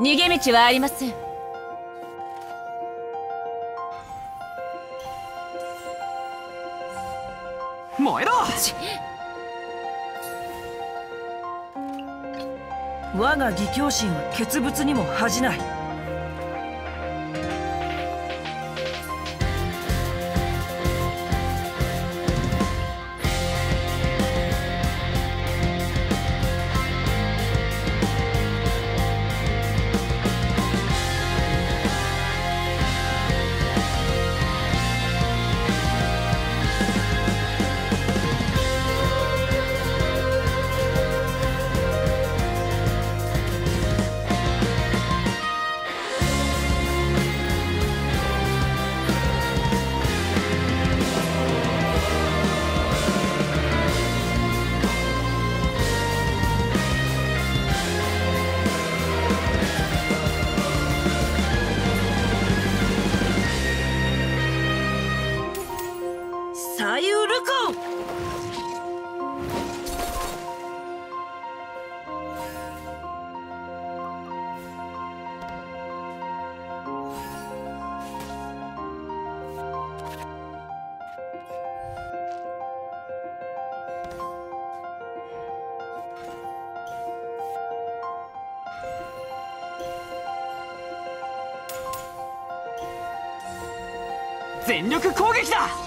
逃げ道はありません。燃えろ！我が義教心は傑物にも恥じない全力攻撃だ！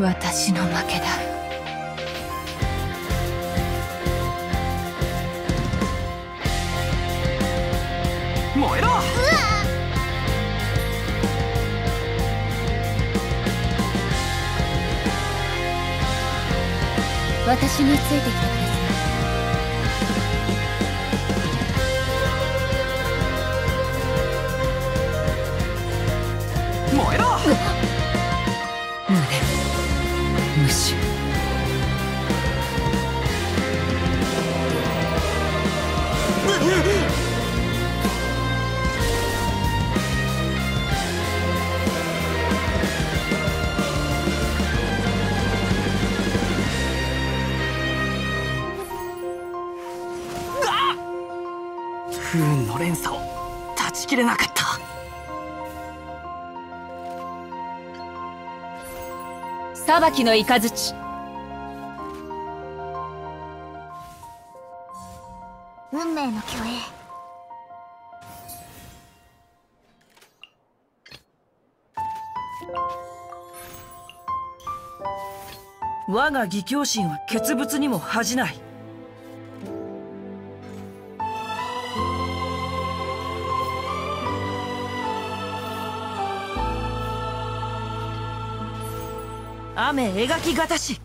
私の負けだ。燃えろ！私についてきてくだ不運の連鎖を断ち切れなかった。裁きの雷。運命の虚栄我が義教心は傑物にも恥じない雨描きがたし。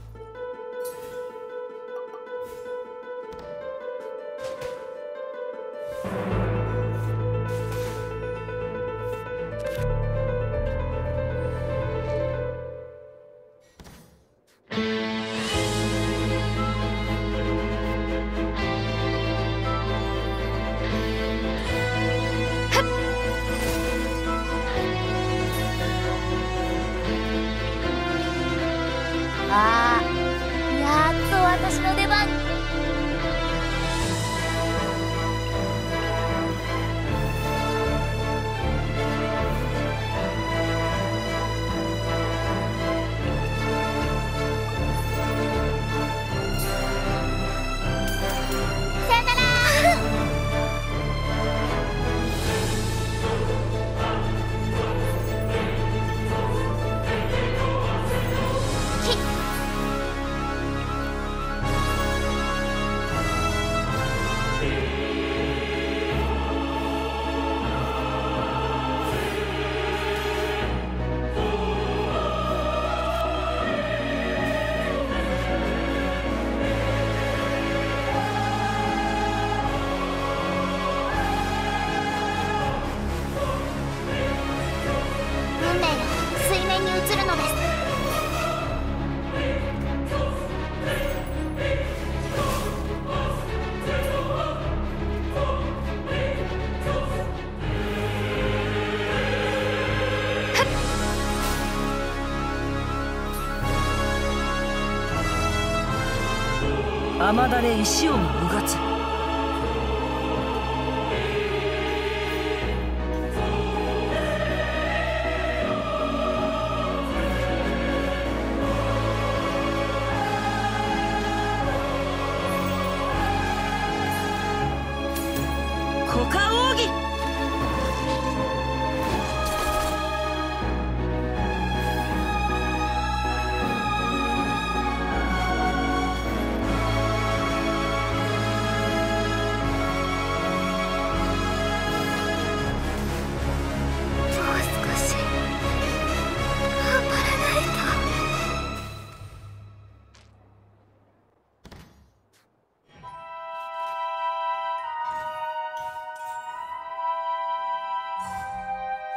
雨だれ石をもうがつ。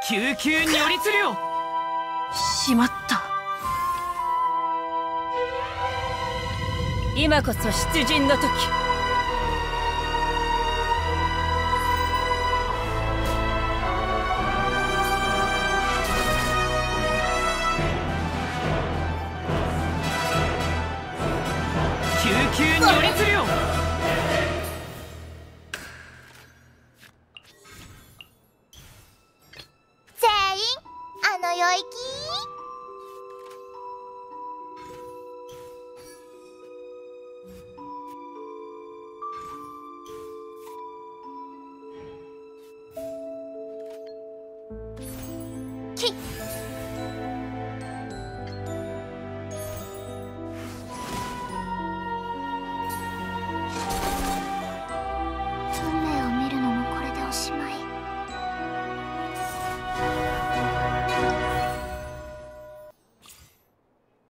救急如律令しまった。今こそ出陣の時。救急如律令